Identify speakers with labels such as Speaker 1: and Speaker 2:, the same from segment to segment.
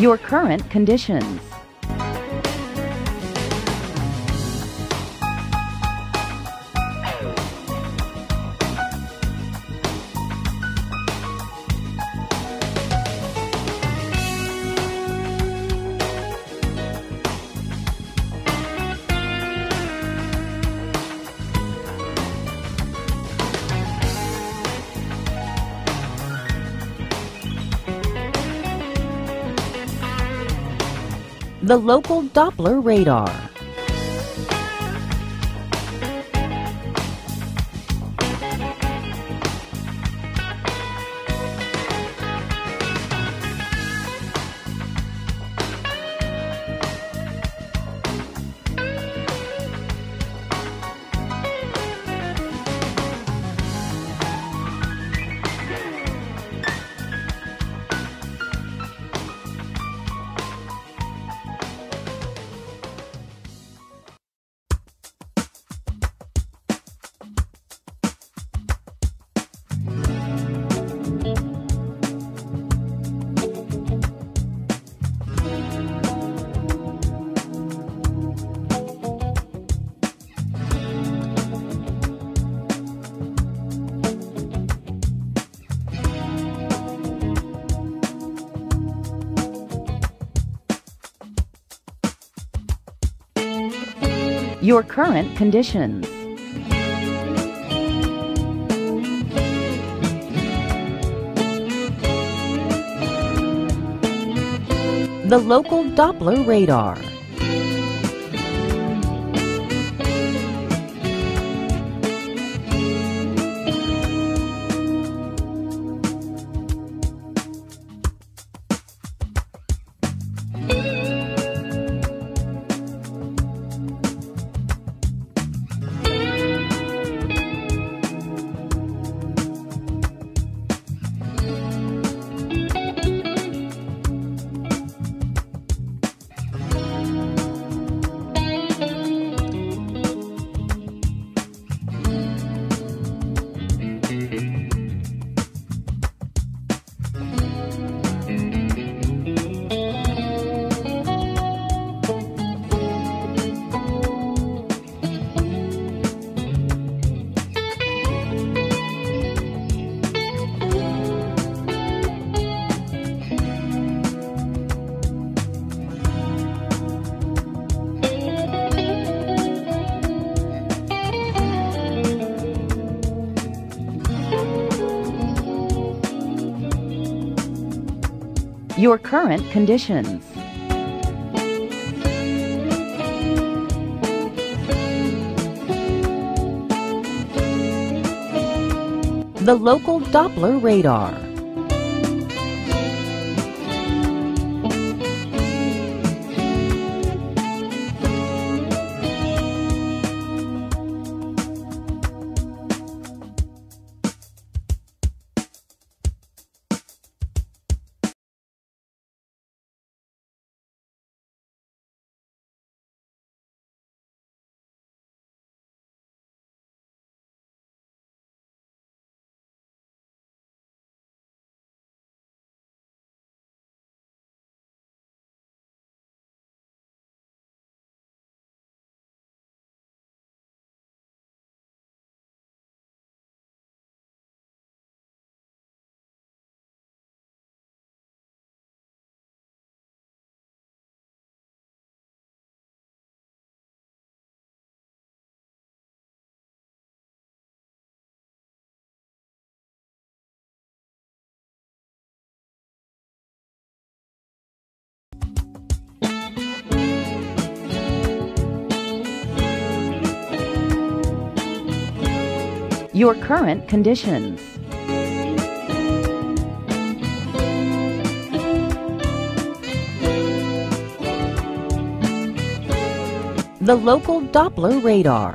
Speaker 1: Your current conditions. The local Doppler radar. Your current conditions. The local Doppler radar. Your current conditions. The local Doppler radar. Your current conditions. The local Doppler radar.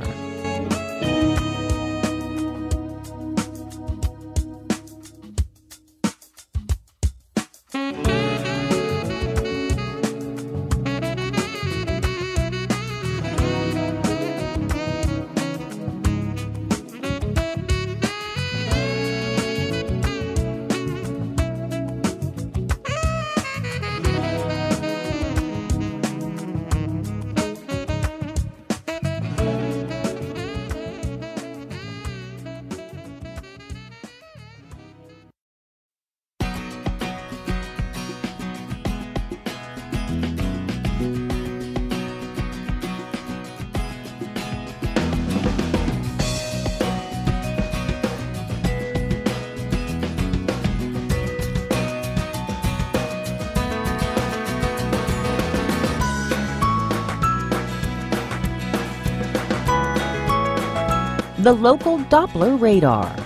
Speaker 1: The local Doppler radar.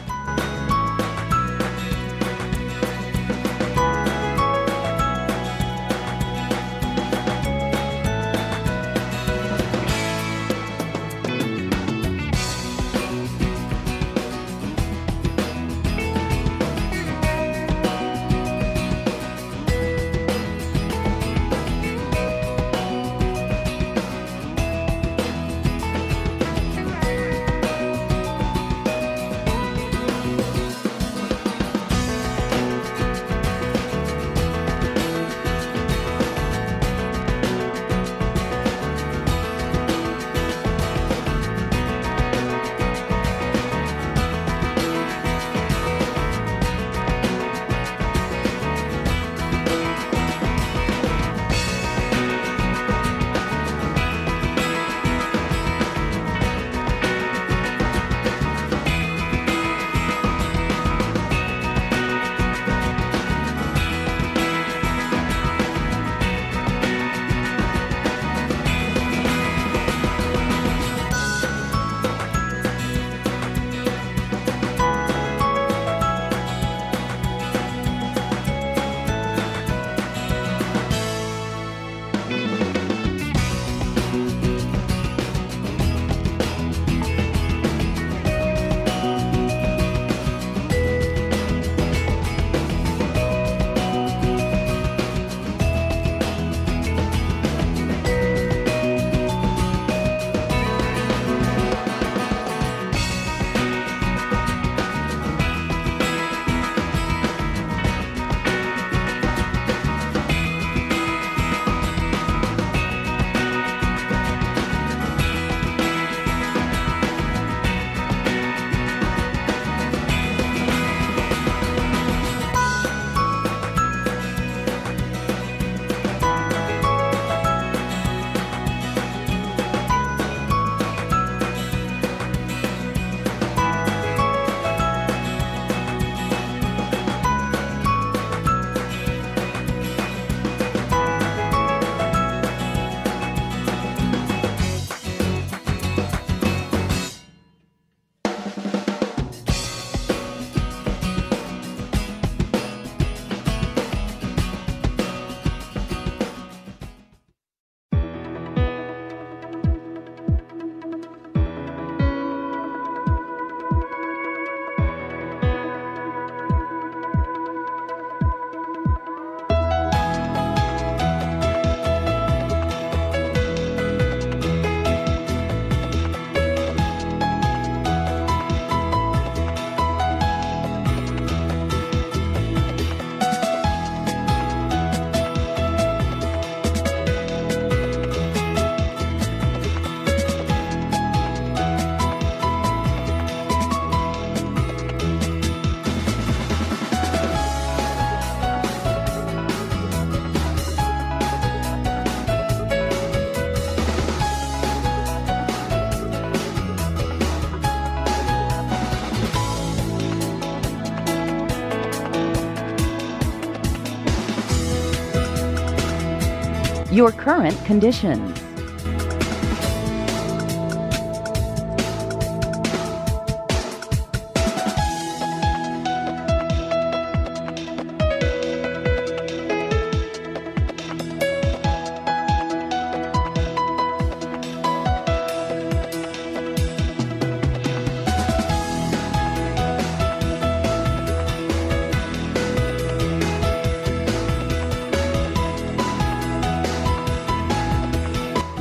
Speaker 1: Your current conditions.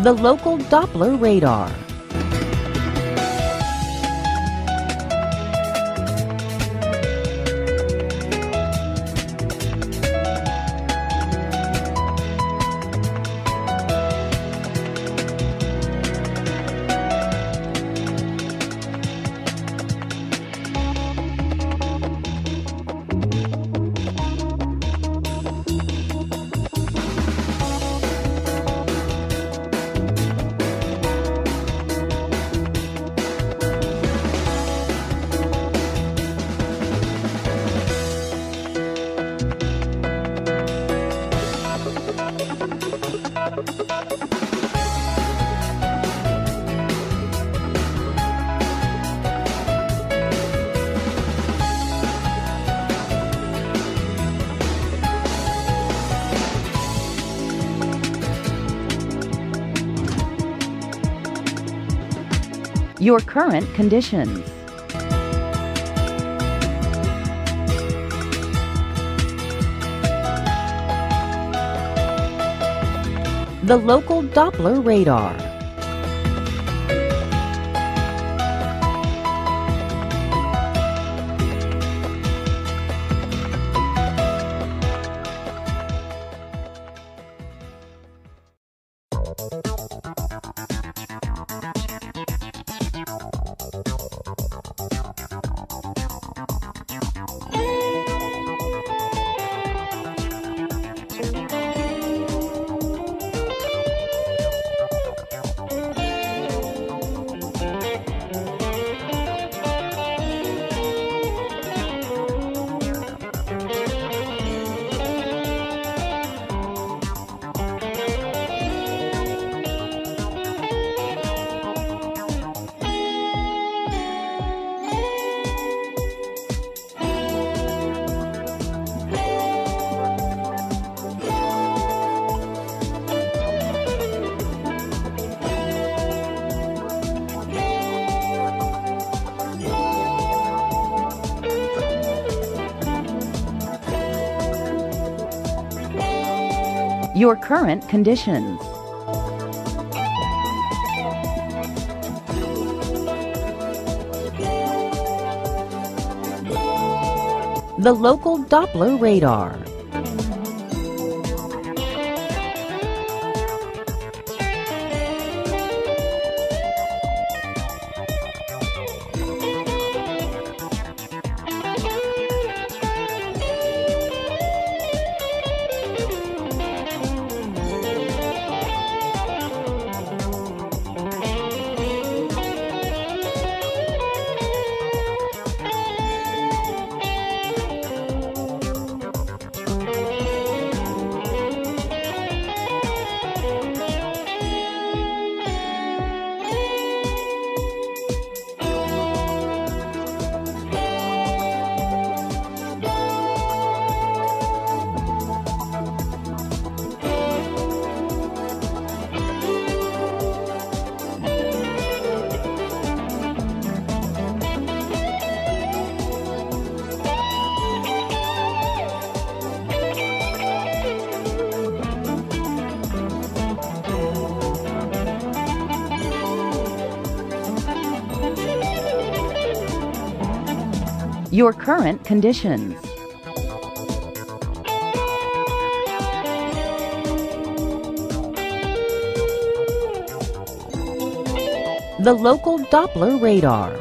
Speaker 1: The local Doppler radar. Your current conditions. The local Doppler radar. Your current conditions. The local Doppler radar. Your current conditions. The local Doppler radar.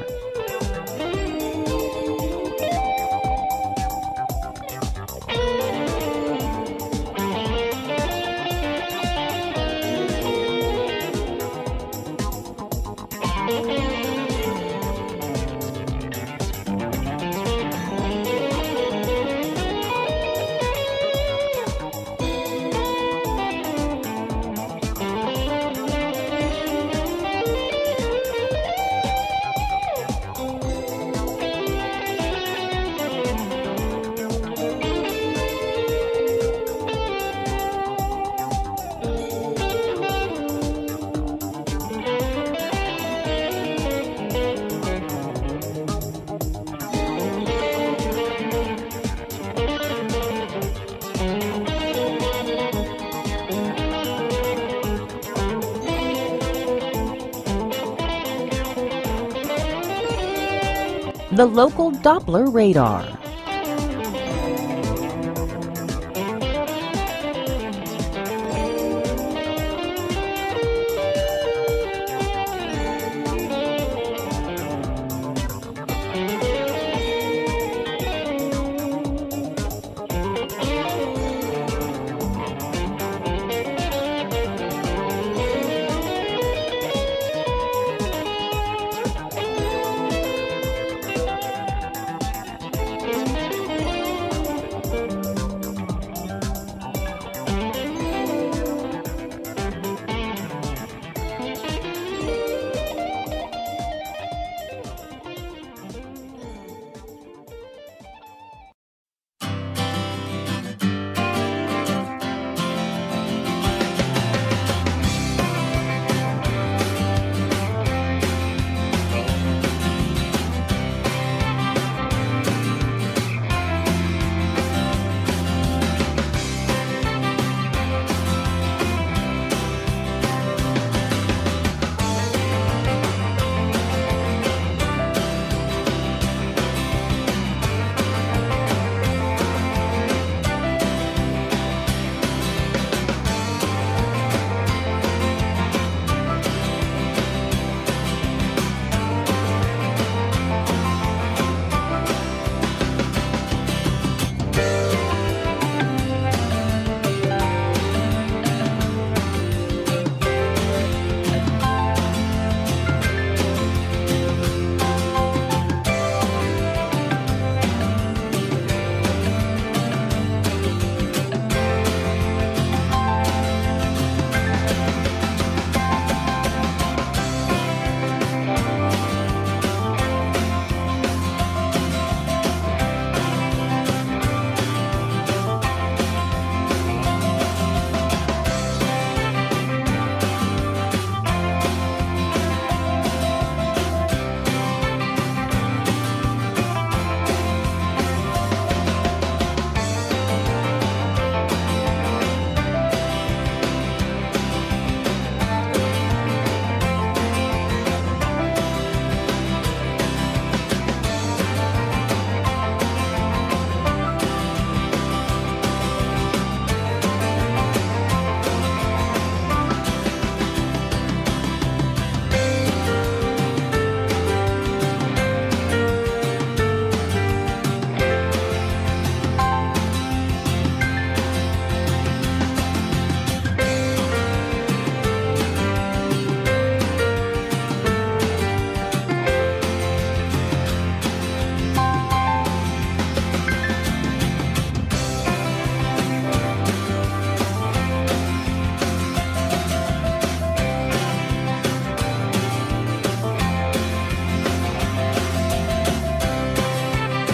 Speaker 1: The local Doppler radar.